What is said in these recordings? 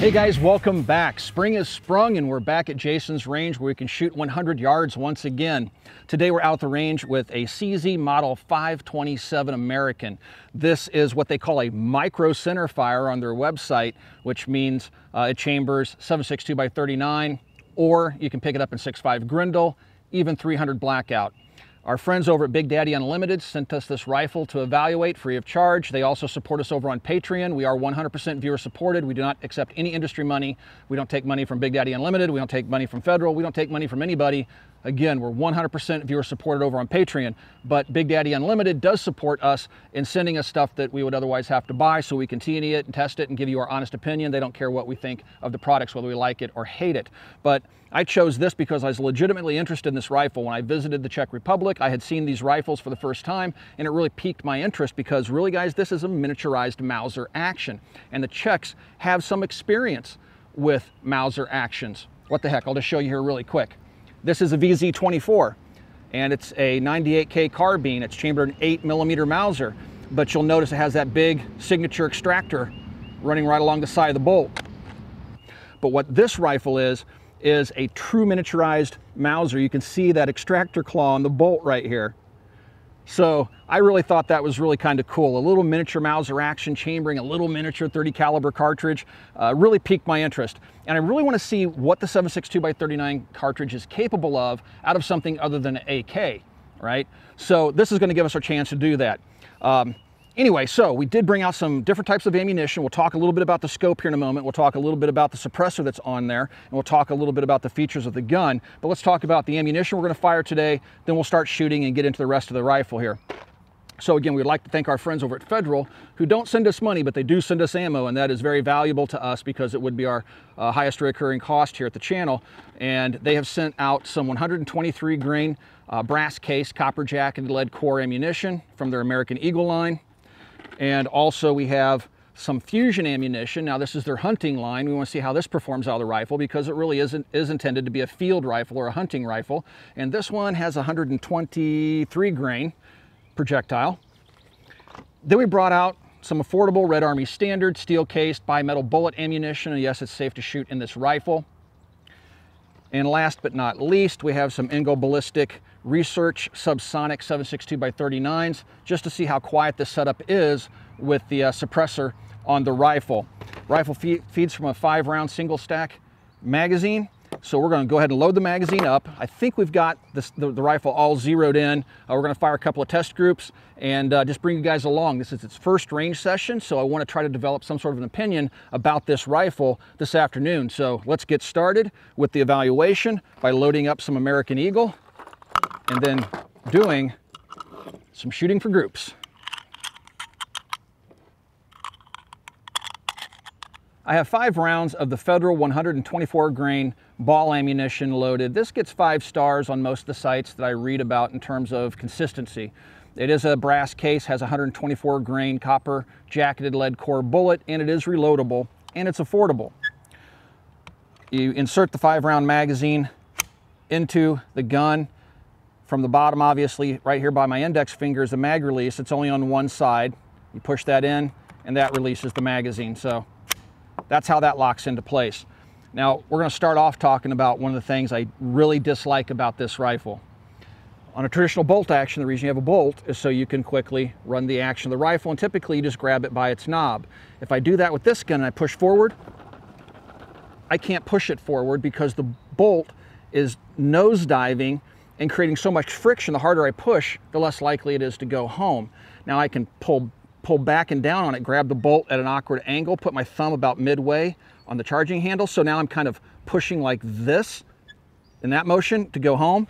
Hey guys, welcome back. Spring is sprung and we're back at Jason's range where we can shoot 100 yards once again. Today we're out the range with a CZ Model 527 American. This is what they call a micro center fire on their website, which means uh, it chambers 762 by 39, or you can pick it up in 6.5 Grendel, even 300 blackout. Our friends over at Big Daddy Unlimited sent us this rifle to evaluate free of charge. They also support us over on Patreon. We are 100% viewer supported. We do not accept any industry money. We don't take money from Big Daddy Unlimited. We don't take money from Federal. We don't take money from anybody. Again, we're 100% viewer supported over on Patreon, but Big Daddy Unlimited does support us in sending us stuff that we would otherwise have to buy so we can TNE it and test it and give you our honest opinion. They don't care what we think of the products, whether we like it or hate it. But I chose this because I was legitimately interested in this rifle. When I visited the Czech Republic, I had seen these rifles for the first time, and it really piqued my interest because really, guys, this is a miniaturized Mauser action. And the Czechs have some experience with Mauser actions. What the heck, I'll just show you here really quick. This is a VZ24 and it's a 98K carbine. It's chambered an 8 millimeter Mauser, but you'll notice it has that big signature extractor running right along the side of the bolt. But what this rifle is, is a true miniaturized Mauser. You can see that extractor claw on the bolt right here. So I really thought that was really kind of cool. A little miniature Mauser action chambering, a little miniature 30 caliber cartridge, uh, really piqued my interest. And I really want to see what the 7.62 by 39 cartridge is capable of out of something other than an AK, right? So this is going to give us our chance to do that. Um, Anyway, so we did bring out some different types of ammunition. We'll talk a little bit about the scope here in a moment. We'll talk a little bit about the suppressor that's on there, and we'll talk a little bit about the features of the gun. But let's talk about the ammunition we're going to fire today, then we'll start shooting and get into the rest of the rifle here. So again, we'd like to thank our friends over at Federal who don't send us money, but they do send us ammo, and that is very valuable to us because it would be our uh, highest recurring cost here at the channel. And they have sent out some 123 grain uh, brass case, copper jacketed lead core ammunition from their American Eagle line. And also we have some fusion ammunition. Now this is their hunting line. We want to see how this performs out of the rifle because it really isn't is intended to be a field rifle or a hunting rifle. And this one has 123 grain projectile. Then we brought out some affordable Red Army Standard steel cased bimetal bullet ammunition. And yes, it's safe to shoot in this rifle. And last but not least, we have some Engel Ballistic Research Subsonic 762 by 39s just to see how quiet this setup is with the uh, suppressor on the rifle. Rifle fe feeds from a five round single stack magazine. So we're going to go ahead and load the magazine up. I think we've got this, the, the, rifle all zeroed in. Uh, we're going to fire a couple of test groups and uh, just bring you guys along. This is its first range session, so I want to try to develop some sort of an opinion about this rifle this afternoon. So let's get started with the evaluation by loading up some American Eagle and then doing some shooting for groups. I have five rounds of the Federal 124 grain ball ammunition loaded. This gets five stars on most of the sites that I read about in terms of consistency. It is a brass case, has 124 grain copper jacketed lead core bullet, and it is reloadable, and it's affordable. You insert the five round magazine into the gun. From the bottom, obviously, right here by my index finger is the mag release. It's only on one side. You push that in, and that releases the magazine. So that's how that locks into place. Now, we're gonna start off talking about one of the things I really dislike about this rifle. On a traditional bolt action, the reason you have a bolt is so you can quickly run the action of the rifle, and typically you just grab it by its knob. If I do that with this gun and I push forward, I can't push it forward because the bolt is nose diving and creating so much friction, the harder I push, the less likely it is to go home. Now I can pull, pull back and down on it, grab the bolt at an awkward angle, put my thumb about midway on the charging handle. So now I'm kind of pushing like this in that motion to go home,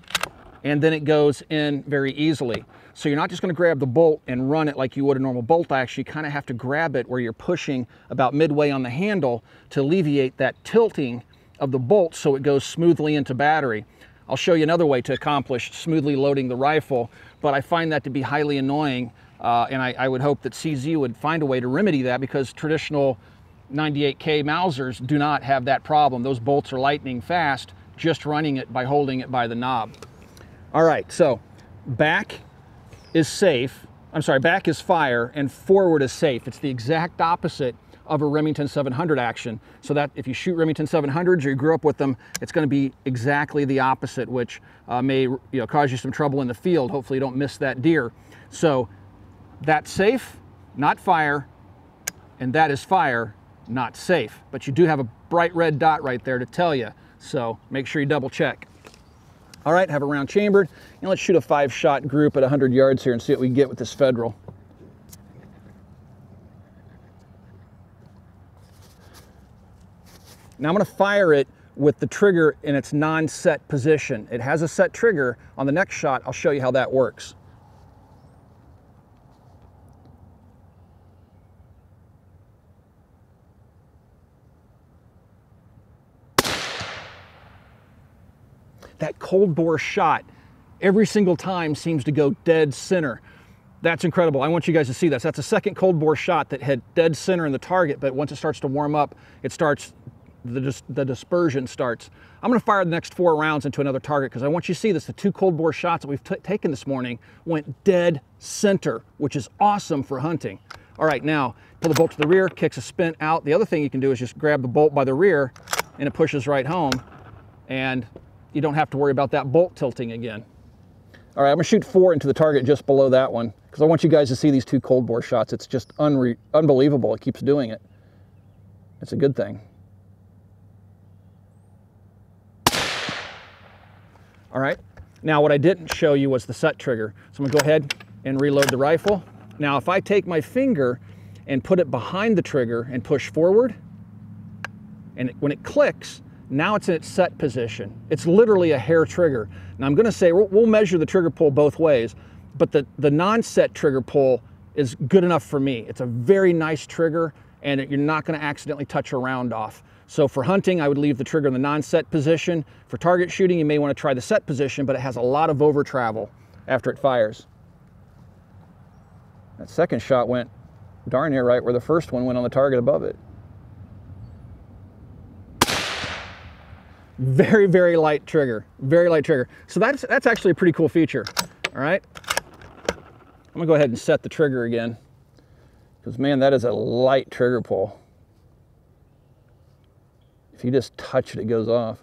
and then it goes in very easily. So you're not just gonna grab the bolt and run it like you would a normal bolt action. You kind of have to grab it where you're pushing about midway on the handle to alleviate that tilting of the bolt so it goes smoothly into battery. I'll show you another way to accomplish smoothly loading the rifle, but I find that to be highly annoying, uh, and I, I, would hope that CZ would find a way to remedy that because traditional 98K Mausers do not have that problem. Those bolts are lightning fast, just running it by holding it by the knob. All right, so back is safe. I'm sorry, back is fire and forward is safe. It's the exact opposite of a Remington 700 action. So that if you shoot Remington 700s or you grew up with them, it's going to be exactly the opposite, which uh, may you know, cause you some trouble in the field. Hopefully you don't miss that deer. So that's safe, not fire, and that is fire, not safe. But you do have a bright red dot right there to tell you. So make sure you double check. All right, have a round chambered. And let's shoot a five shot group at 100 yards here and see what we get with this Federal. Now I'm gonna fire it with the trigger in its non-set position. It has a set trigger. On the next shot, I'll show you how that works. That cold bore shot every single time seems to go dead center. That's incredible. I want you guys to see this. That's a second cold bore shot that had dead center in the target, but once it starts to warm up, it starts the, dis the dispersion starts. I'm gonna fire the next four rounds into another target because I want you to see this. The two cold bore shots that we've taken this morning went dead center, which is awesome for hunting. All right, now pull the bolt to the rear, kicks a spin out. The other thing you can do is just grab the bolt by the rear and it pushes right home and you don't have to worry about that bolt tilting again. All right, I'm gonna shoot four into the target just below that one because I want you guys to see these two cold bore shots. It's just unbelievable. It keeps doing it. It's a good thing. All right. Now what I didn't show you was the set trigger. So I'm gonna go ahead and reload the rifle. Now if I take my finger and put it behind the trigger and push forward, and when it clicks, now it's in its set position. It's literally a hair trigger. Now I'm gonna say, we'll measure the trigger pull both ways, but the, the non-set trigger pull is good enough for me. It's a very nice trigger and you're not gonna accidentally touch a round off. So for hunting, I would leave the trigger in the non-set position. For target shooting, you may want to try the set position, but it has a lot of over travel after it fires. That second shot went darn near right where the first one went on the target above it. Very, very light trigger, very light trigger. So that's, that's actually a pretty cool feature, all right? I'm gonna go ahead and set the trigger again because man, that is a light trigger pull. If you just touch it, it goes off.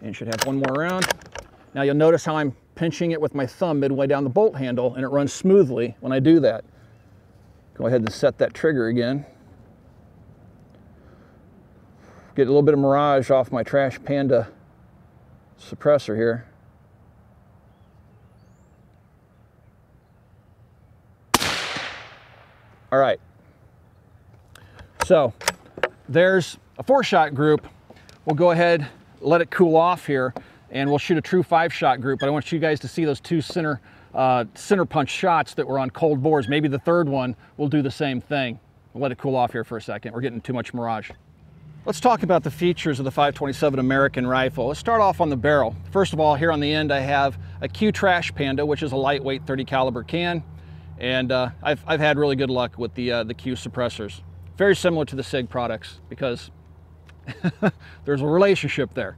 And should have one more round. Now you'll notice how I'm pinching it with my thumb midway down the bolt handle and it runs smoothly when I do that. Go ahead and set that trigger again. Get a little bit of mirage off my Trash Panda suppressor here. All right. So there's a four shot group. We'll go ahead, let it cool off here, and we'll shoot a true five shot group. But I want you guys to see those two center, uh, center punch shots that were on cold bores. Maybe the third one will do the same thing. We'll let it cool off here for a second. We're getting too much mirage. Let's talk about the features of the 527 American rifle. Let's start off on the barrel. First of all, here on the end, I have a Q Trash Panda, which is a lightweight 30 caliber can. And uh, I've, I've had really good luck with the, uh, the Q suppressors. Very similar to the SIG products because there's a relationship there.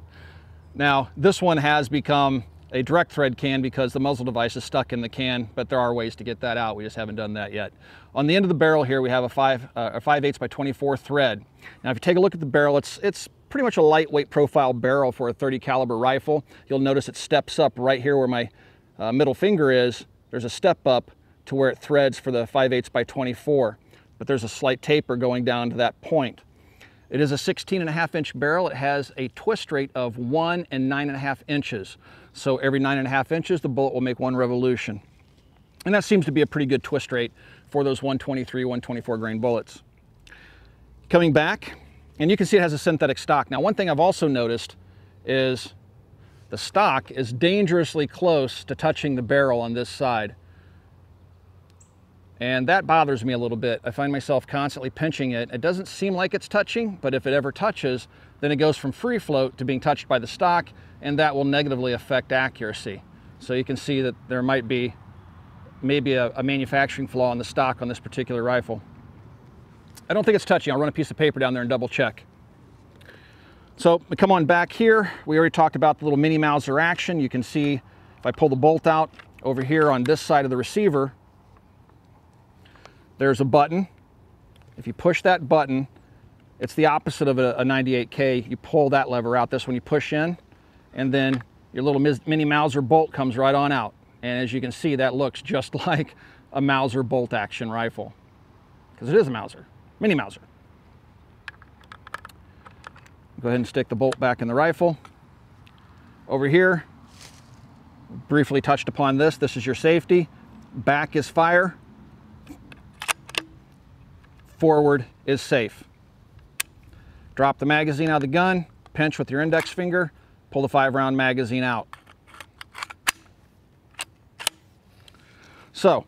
Now, this one has become a direct thread can because the muzzle device is stuck in the can, but there are ways to get that out. We just haven't done that yet. On the end of the barrel here, we have a 5, uh, a 5 8 by 24 thread. Now, if you take a look at the barrel, it's, it's pretty much a lightweight profile barrel for a 30 caliber rifle. You'll notice it steps up right here where my uh, middle finger is. There's a step up to where it threads for the 5 8 by 24, but there's a slight taper going down to that point. It is a 16 and a half inch barrel. It has a twist rate of one and nine and a half inches. So every nine and a half inches, the bullet will make one revolution. And that seems to be a pretty good twist rate for those 123, 124 grain bullets. Coming back, and you can see it has a synthetic stock. Now, one thing I've also noticed is the stock is dangerously close to touching the barrel on this side. And that bothers me a little bit. I find myself constantly pinching it. It doesn't seem like it's touching, but if it ever touches, then it goes from free float to being touched by the stock, and that will negatively affect accuracy. So you can see that there might be maybe a, a manufacturing flaw in the stock on this particular rifle. I don't think it's touching. I'll run a piece of paper down there and double check. So we come on back here. We already talked about the little mini Mauser action. You can see if I pull the bolt out over here on this side of the receiver, there's a button. If you push that button, it's the opposite of a, a 98K. You pull that lever out. This one you push in, and then your little mini Mauser bolt comes right on out. And as you can see, that looks just like a Mauser bolt action rifle. Because it is a Mauser, mini Mauser. Go ahead and stick the bolt back in the rifle. Over here, briefly touched upon this. This is your safety. Back is fire. Forward is safe. Drop the magazine out of the gun, pinch with your index finger, pull the five round magazine out. So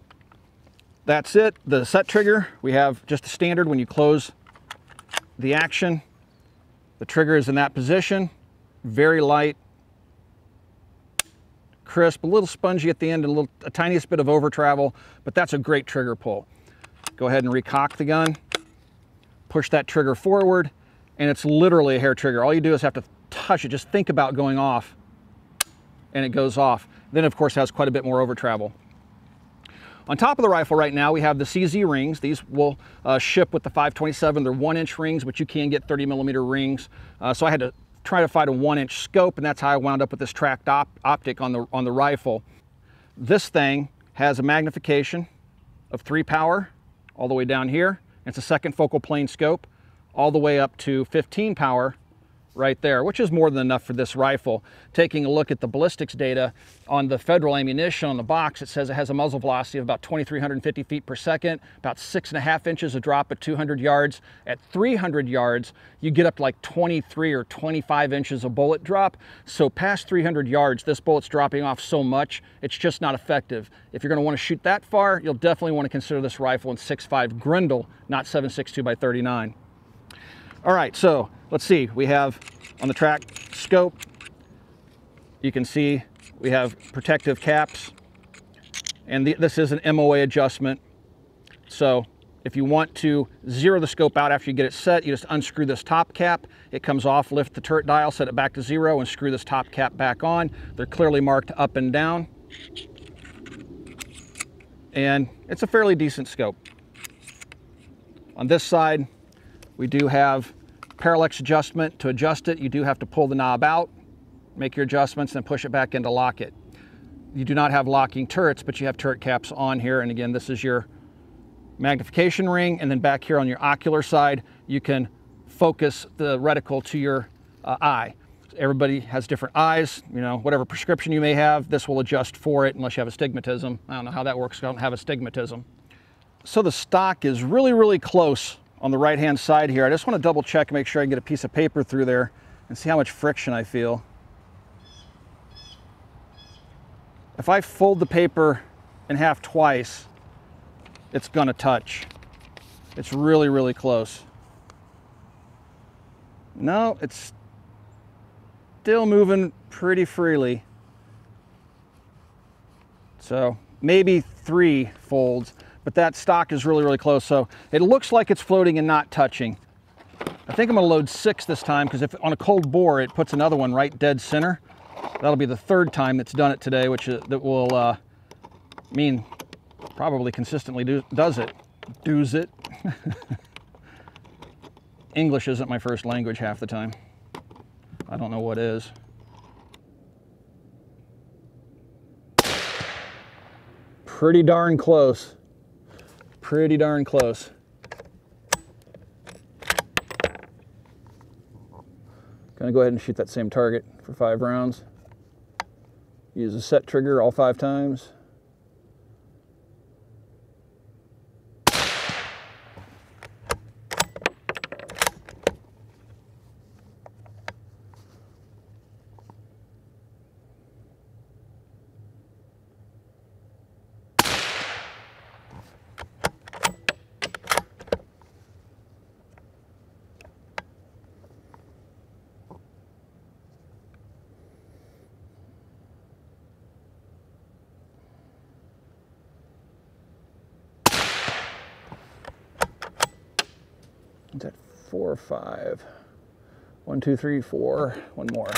that's it. The set trigger, we have just a standard when you close the action. The trigger is in that position, very light, crisp, a little spongy at the end, a little, a tiniest bit of over travel, but that's a great trigger pull. Go ahead and recock the gun, push that trigger forward, and it's literally a hair trigger. All you do is have to touch it, just think about going off, and it goes off. Then of course has quite a bit more over travel. On top of the rifle right now, we have the CZ rings. These will uh, ship with the 527. They're one inch rings, but you can get 30 millimeter rings. Uh, so I had to try to find a one inch scope, and that's how I wound up with this Tract op optic on the, on the rifle. This thing has a magnification of three power all the way down here. It's a second focal plane scope all the way up to 15 power right there, which is more than enough for this rifle. Taking a look at the ballistics data on the federal ammunition on the box, it says it has a muzzle velocity of about 2,350 feet per second, about six and a half inches of drop at 200 yards. At 300 yards, you get up to like 23 or 25 inches of bullet drop. So past 300 yards, this bullet's dropping off so much, it's just not effective. If you're gonna wanna shoot that far, you'll definitely wanna consider this rifle in 6.5 Grendel, not 7.62 by 39. All right, so let's see. We have on the Tract scope, you can see we have protective caps, and the, this is an MOA adjustment. So if you want to zero the scope out after you get it set, you just unscrew this top cap. It comes off, lift the turret dial, set it back to zero, and screw this top cap back on. They're clearly marked up and down. And it's a fairly decent scope. On this side, we do have parallax adjustment. To adjust it, you do have to pull the knob out, make your adjustments, and push it back in to lock it. You do not have locking turrets, but you have turret caps on here. And again, this is your magnification ring. And then back here on your ocular side, you can focus the reticle to your uh, eye. Everybody has different eyes, you know, whatever prescription you may have, this will adjust for it unless you have astigmatism. I don't know how that works, I don't have astigmatism. So the stock is really, really close on the right hand side here. I just want to double check and make sure I can get a piece of paper through there and see how much friction I feel. If I fold the paper in half twice, it's gonna touch. It's really, really close. No, it's still moving pretty freely. So maybe three folds but that stock is really, really close. So it looks like it's floating and not touching. I think I'm gonna load six this time because if on a cold bore, it puts another one right dead center. That'll be the third time that's done it today, which is, that will uh, mean probably consistently do, does it. Does it. English isn't my first language half the time. I don't know what is. Pretty darn close pretty darn close. Gonna go ahead and shoot that same target for five rounds. Use a set trigger all five times. Is that four five? One, two, three, four. One more.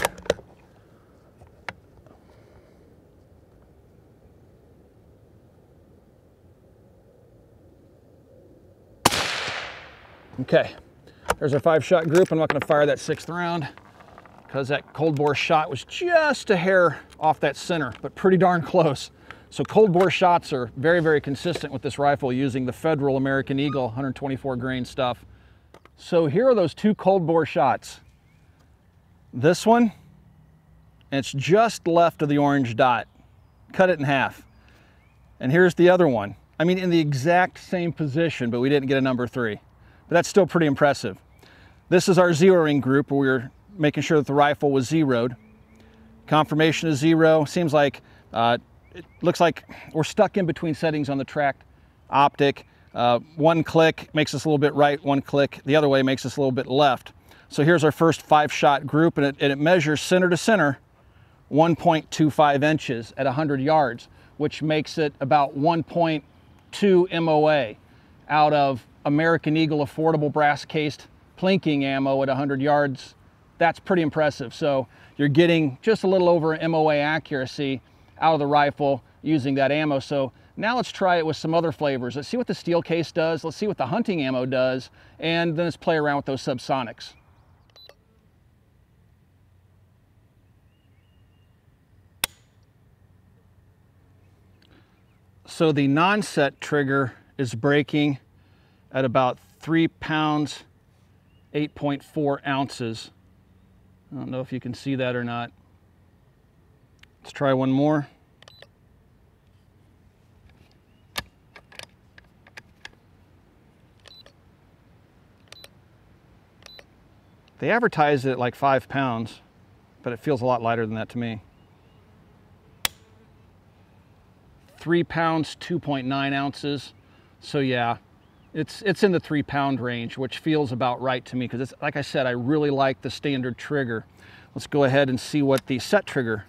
Okay, there's our five shot group. I'm not gonna fire that sixth round because that cold bore shot was just a hair off that center, but pretty darn close. So cold bore shots are very, very consistent with this rifle using the Federal American Eagle 124 grain stuff. So here are those two cold bore shots. This one, and it's just left of the orange dot. Cut it in half. And here's the other one. I mean, in the exact same position, but we didn't get a number three but that's still pretty impressive. This is our zeroing group where we're making sure that the rifle was zeroed. Confirmation is zero. Seems like, uh, it looks like we're stuck in between settings on the Tract optic. Uh, one click makes us a little bit right, one click the other way makes us a little bit left. So here's our first five shot group and it, and it measures center to center 1.25 inches at 100 yards, which makes it about 1.2 MOA out of American Eagle affordable brass cased plinking ammo at 100 yards. That's pretty impressive. So you're getting just a little over MOA accuracy out of the rifle using that ammo. So now let's try it with some other flavors. Let's see what the steel case does. Let's see what the hunting ammo does. And then let's play around with those subsonics. So the non-set trigger is breaking at about three pounds, 8.4 ounces. I don't know if you can see that or not. Let's try one more. They advertise it at like five pounds, but it feels a lot lighter than that to me. Three pounds, 2.9 ounces. So yeah, it's, it's in the three pound range, which feels about right to me because it's, like I said, I really like the standard trigger. Let's go ahead and see what the set trigger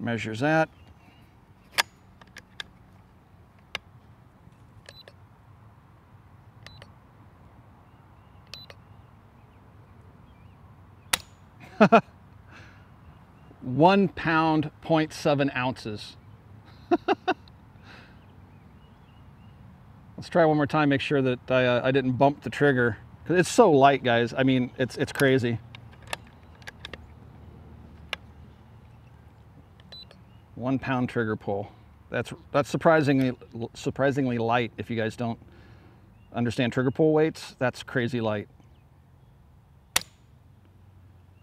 measures at. One pound, 0.7 ounces. Let's try one more time, make sure that I, uh, I didn't bump the trigger. It's so light, guys. I mean, it's, it's crazy. One pound trigger pull. That's, that's surprisingly, surprisingly light if you guys don't understand trigger pull weights. That's crazy light.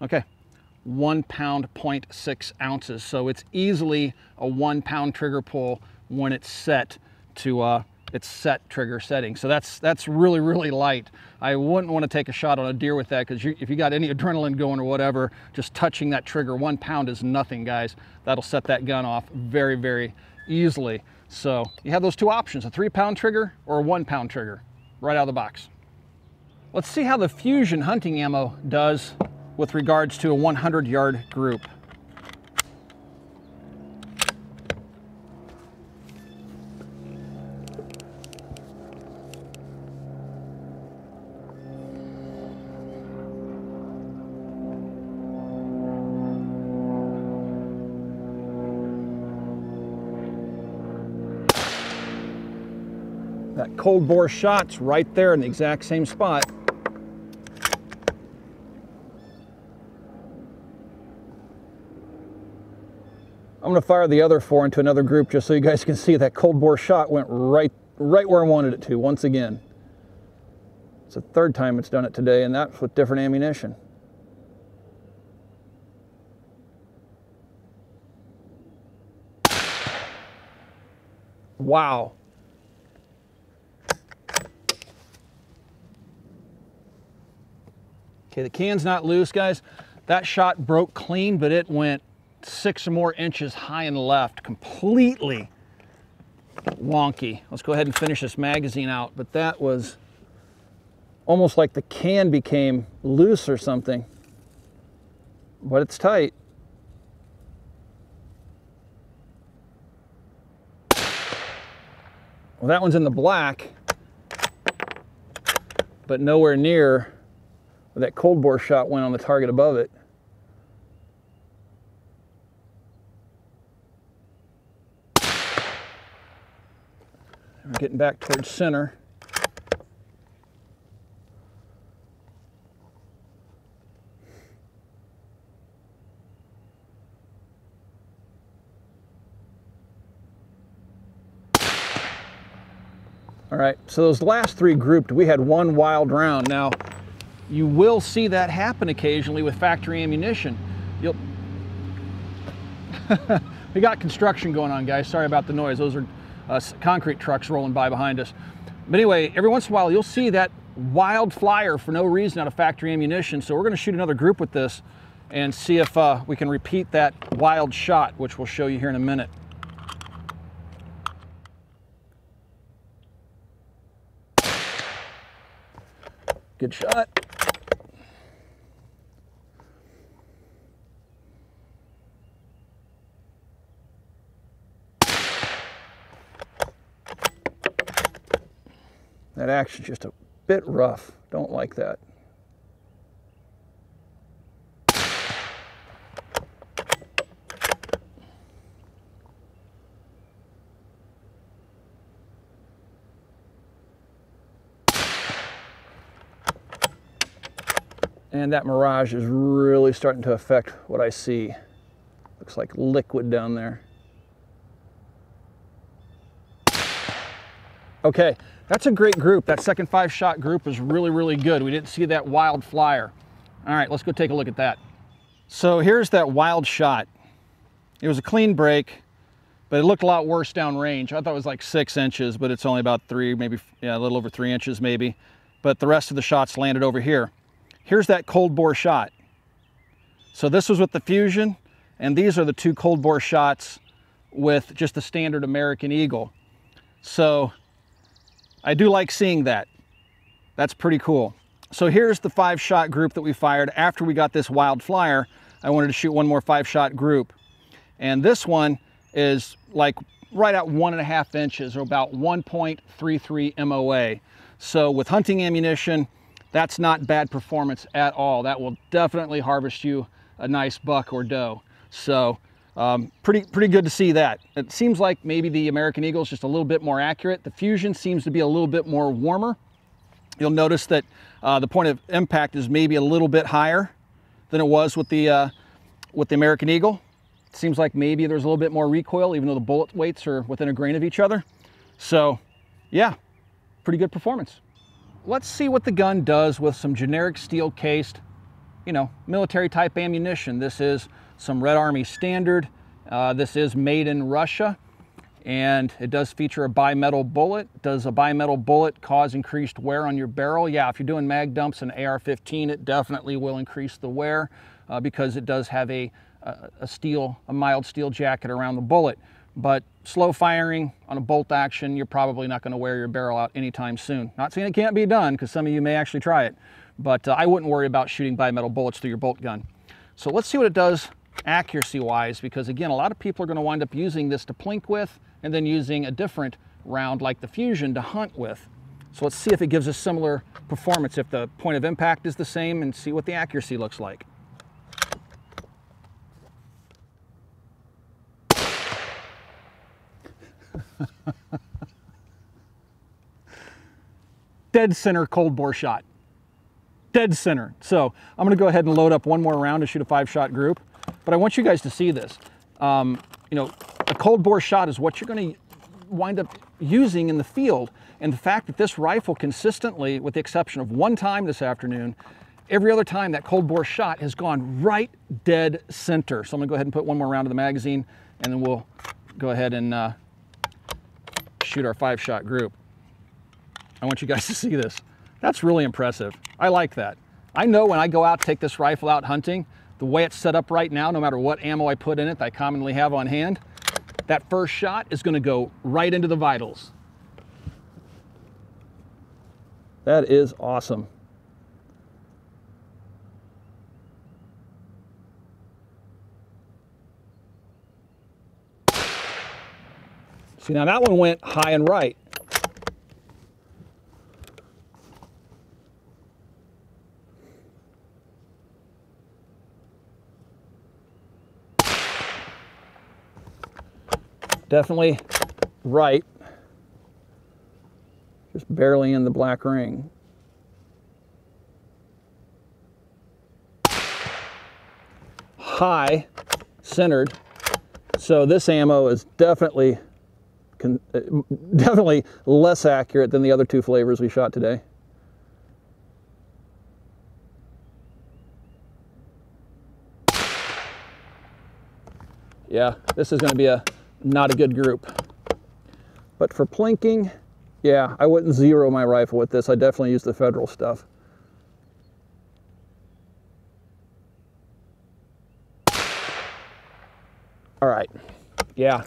Okay, one pound, 0.6 ounces. So it's easily a one pound trigger pull when it's set to uh, its set trigger setting. So that's that's really, really light. I wouldn't want to take a shot on a deer with that because if you got any adrenaline going or whatever, just touching that trigger, one pound is nothing, guys. That'll set that gun off very, very easily. So you have those two options, a three pound trigger or a one pound trigger, right out of the box. Let's see how the Fusion hunting ammo does with regards to a 100 yard group. That cold bore shot's right there in the exact same spot. I'm gonna fire the other four into another group just so you guys can see that cold bore shot went right, right where I wanted it to once again. It's the third time it's done it today and that's with different ammunition. Wow. Okay, the can's not loose, guys. That shot broke clean, but it went six or more inches high and left, completely wonky. Let's go ahead and finish this magazine out, but that was almost like the can became loose or something, but it's tight. Well, that one's in the black, but nowhere near where that cold bore shot went on the target above it. We're getting back towards center. All right, so those last three grouped, we had one wild round. Now, you will see that happen occasionally with factory ammunition. You'll... we got construction going on, guys. Sorry about the noise. Those are uh, concrete trucks rolling by behind us. But anyway, every once in a while, you'll see that wild flyer for no reason out of factory ammunition. So we're going to shoot another group with this and see if uh, we can repeat that wild shot, which we'll show you here in a minute. Good shot. That action's just a bit rough. Don't like that. And that mirage is really starting to affect what I see. Looks like liquid down there. Okay, that's a great group. That second five shot group is really, really good. We didn't see that wild flyer. All right, let's go take a look at that. So here's that wild shot. It was a clean break, but it looked a lot worse downrange. I thought it was like six inches, but it's only about three, maybe yeah, a little over three inches maybe. But the rest of the shots landed over here. Here's that cold bore shot. So this was with the Fusion, and these are the two cold bore shots with just the standard American Eagle. So I do like seeing that. That's pretty cool. So here's the five shot group that we fired after we got this wild flyer. I wanted to shoot one more five shot group. And this one is like right at one and a half inches or about 1.33 MOA. So with hunting ammunition, that's not bad performance at all. That will definitely harvest you a nice buck or doe. So um, pretty, pretty good to see that. It seems like maybe the American Eagle is just a little bit more accurate. The Fusion seems to be a little bit more warmer. You'll notice that uh, the point of impact is maybe a little bit higher than it was with the, uh, with the American Eagle. It seems like maybe there's a little bit more recoil, even though the bullet weights are within a grain of each other. So yeah, pretty good performance let's see what the gun does with some generic steel cased, you know, military type ammunition. This is some Red Army standard. Uh, this is made in Russia and it does feature a bimetal bullet. Does a bimetal bullet cause increased wear on your barrel? Yeah, if you're doing mag dumps and AR-15, it definitely will increase the wear uh, because it does have a, a, steel, a mild steel jacket around the bullet. But slow firing on a bolt action, you're probably not going to wear your barrel out anytime soon. Not saying it can't be done, because some of you may actually try it, but uh, I wouldn't worry about shooting bimetal bullets through your bolt gun. So let's see what it does accuracy-wise, because again, a lot of people are going to wind up using this to plink with, and then using a different round like the Fusion to hunt with. So let's see if it gives a similar performance, if the point of impact is the same, and see what the accuracy looks like. Dead center cold bore shot. Dead center. So I'm gonna go ahead and load up one more round to shoot a five shot group, but I want you guys to see this. Um, you know, a cold bore shot is what you're gonna wind up using in the field. And the fact that this rifle consistently, with the exception of one time this afternoon, every other time that cold bore shot has gone right dead center. So I'm gonna go ahead and put one more round of the magazine and then we'll go ahead and uh, shoot our five shot group. I want you guys to see this. That's really impressive. I like that. I know when I go out, take this rifle out hunting, the way it's set up right now, no matter what ammo I put in it that I commonly have on hand, that first shot is gonna go right into the vitals. That is awesome. See, now that one went high and right. Definitely right. Just barely in the black ring. High, centered. So this ammo is definitely uh, definitely less accurate than the other two flavors we shot today. Yeah, this is going to be a not a good group. But for plinking, yeah, I wouldn't zero my rifle with this. I definitely use the federal stuff. All right, yeah,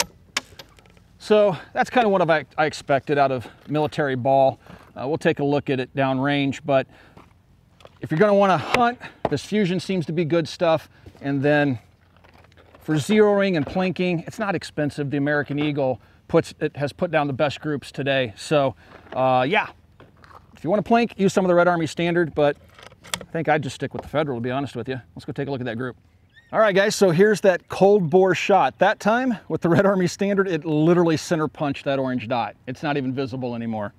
so that's kind of what I, I expected out of military ball. Uh, we'll take a look at it downrange, but if you're going to want to hunt, this fusion seems to be good stuff. And then for zeroing and plinking, it's not expensive. The American Eagle puts it has put down the best groups today. So uh, yeah, if you want to plink, use some of the Red Army Standard, but I think I'd just stick with the Federal to be honest with you. Let's go take a look at that group. All right, guys, so here's that cold bore shot. That time, with the Red Army Standard, it literally center punched that orange dot. It's not even visible anymore.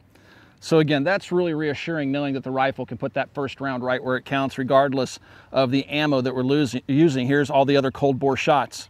So again, that's really reassuring knowing that the rifle can put that first round right where it counts regardless of the ammo that we're losing, using. Here's all the other cold bore shots.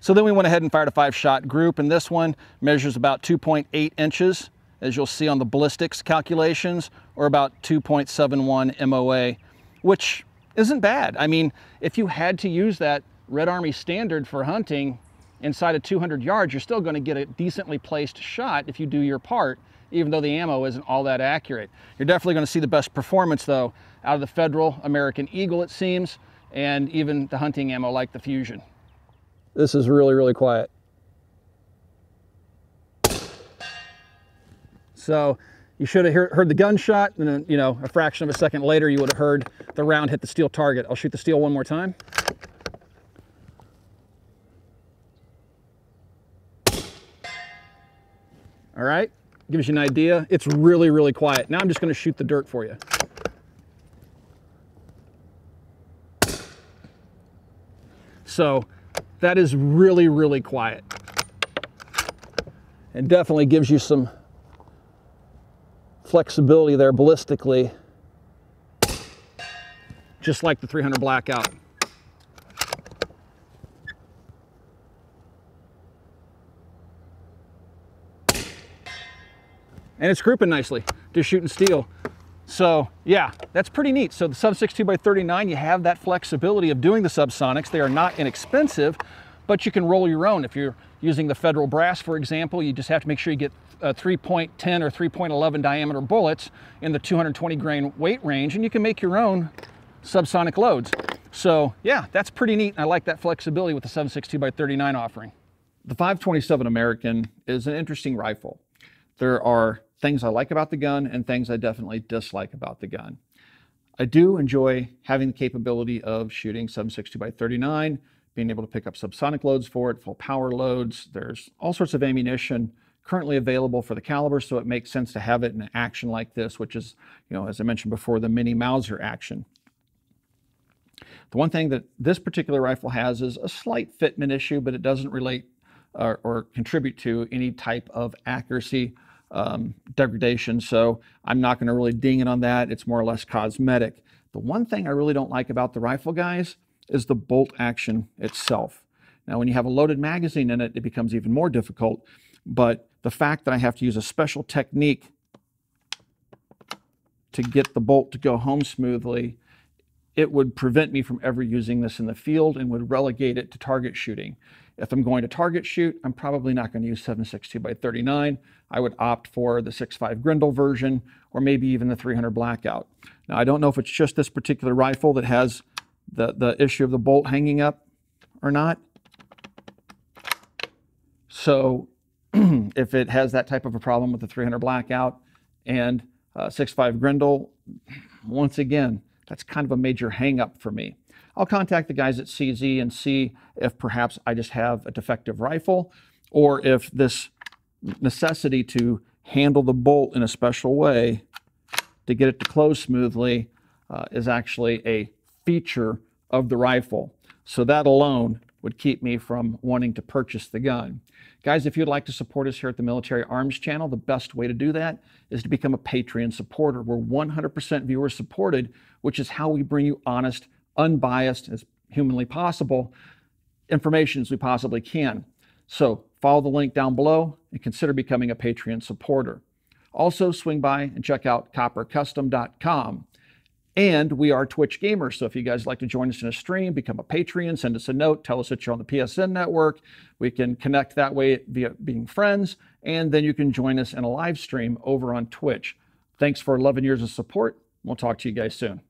So then we went ahead and fired a five shot group and this one measures about 2.8 inches as you'll see on the ballistics calculations or about 2.71 MOA, which isn't bad. I mean, if you had to use that Red Army standard for hunting inside of 200 yards, you're still going to get a decently placed shot if you do your part, even though the ammo isn't all that accurate. You're definitely going to see the best performance, though, out of the Federal American Eagle, it seems, and even the hunting ammo like the Fusion. This is really, really quiet. So you should have heard the gunshot, and then, you know, a fraction of a second later, you would have heard the round hit the steel target. I'll shoot the steel one more time. All right, gives you an idea. It's really, really quiet. Now I'm just gonna shoot the dirt for you. So that is really, really quiet. And definitely gives you some flexibility there ballistically, just like the 300 blackout. And it's grouping nicely, just shooting steel. So yeah, that's pretty neat. So the Sub 62 by 39, you have that flexibility of doing the subsonics. They are not inexpensive, but you can roll your own. If you're using the Federal Brass, for example, you just have to make sure you get uh, 3.10 or 3.11 diameter bullets in the 220 grain weight range, and you can make your own subsonic loads. So yeah, that's pretty neat. I like that flexibility with the 7.62 by 39 offering. The 527 American is an interesting rifle. There are things I like about the gun and things I definitely dislike about the gun. I do enjoy having the capability of shooting 7.62 by 39, being able to pick up subsonic loads for it, full power loads. There's all sorts of ammunition currently available for the caliber, so it makes sense to have it in an action like this, which is, you know, as I mentioned before, the mini Mauser action. The one thing that this particular rifle has is a slight fitment issue, but it doesn't relate or, or contribute to any type of accuracy um, degradation. So I'm not going to really ding it on that. It's more or less cosmetic. The one thing I really don't like about the rifle, guys, is the bolt action itself. Now, when you have a loaded magazine in it, it becomes even more difficult. But the fact that I have to use a special technique to get the bolt to go home smoothly, it would prevent me from ever using this in the field and would relegate it to target shooting. If I'm going to target shoot, I'm probably not going to use 7.62 by 39. I would opt for the 6.5 Grendel version or maybe even the 300 Blackout. Now, I don't know if it's just this particular rifle that has the, the issue of the bolt hanging up or not. So if it has that type of a problem with the 300 blackout and uh, 6.5 Grendel, once again, that's kind of a major hangup for me. I'll contact the guys at CZ and see if perhaps I just have a defective rifle or if this necessity to handle the bolt in a special way to get it to close smoothly uh, is actually a feature of the rifle. So that alone would keep me from wanting to purchase the gun. Guys, if you'd like to support us here at the Military Arms Channel, the best way to do that is to become a Patreon supporter. We're 100% viewer supported, which is how we bring you honest, unbiased, as humanly possible information as we possibly can. So follow the link down below and consider becoming a Patreon supporter. Also, swing by and check out coppercustom.com. And we are Twitch gamers. So if you guys like to join us in a stream, become a Patreon, send us a note, tell us that you're on the PSN network. We can connect that way via being friends. And then you can join us in a live stream over on Twitch. Thanks for 11 years of support. We'll talk to you guys soon.